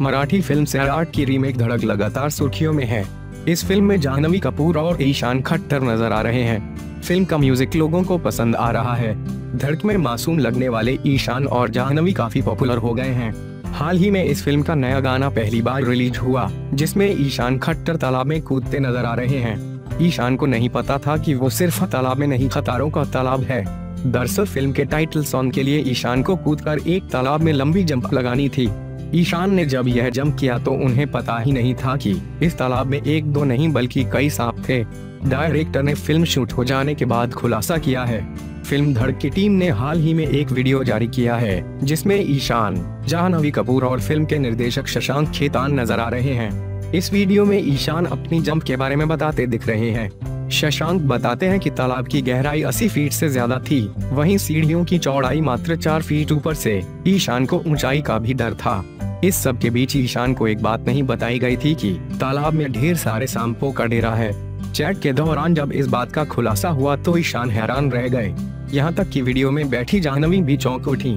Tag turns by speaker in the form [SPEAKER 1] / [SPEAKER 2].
[SPEAKER 1] Marathi film से आर्ट की रीमेक धड़क लगातार सुर्खियों में है। इस फ़िल्म में जानवी कपूर और ईशान खट्टर नज़र आ रहे हैं। फ़िल्म का म्यूज़िक लोगों को पसंद आ रहा है। धड़क में मासूम लगने वाले ईशान और जानवी काफ़ी पॉपुलर हो गए हैं। हाल ही में इस फ़िल्म का नया गाना पहली बार रिलीज़ हुआ, जिसमें ईशान खट्टर तालाब में कूदते नज़र आ रहे हैं। ईशान को नहीं पता था कि वो सिर्फ़ तालाब में नहीं, खतारों का तालाब है। दरअसल फ़िल्म के टाइटल सॉन्ग के लिए ईशान को कूदकर एक तालाब में लंबी जंप लगानी थी। ईशान ने जब यह जंप किया तो उन्हें पता ही नहीं था कि इस तालाब में एक दो नहीं बल्कि कई सांप थे। डायरेक्टर ने फ़िल्म शूट हो जाने के बाद खुलासा किया है। फ़िल्म धड़ की टीम ने हाल ही में एक वीडियो जारी किया है, जिसमें ईशान, जाह्नवी कपूर और फ़िल्म के निर्देशक शशांक खेतान नज़र आ रहे हैं। इस वीडियो में ईशान अपनी जंप के बारे में बताते दिख रहे हैं। शशांक बताते हैं कि तालाब की गहराई 80 फीट से ज़्यादा थी, वहीं सीढ़ियों की चौड़ाई मात्र चार फीट ऊपर से ईशान को ऊंचाई का भी डर था। इस सब के बीच ईशान को एक बात नहीं बताई गई थी कि तालाब में ढेर सारे सांपों का डेरा है। चैट के दौरान जब इस बात का खुलासा हुआ तो ईशान हैरान रह गए। यहाँ तक कि वीडियो में बैठी जानवी भी चौंक उठी।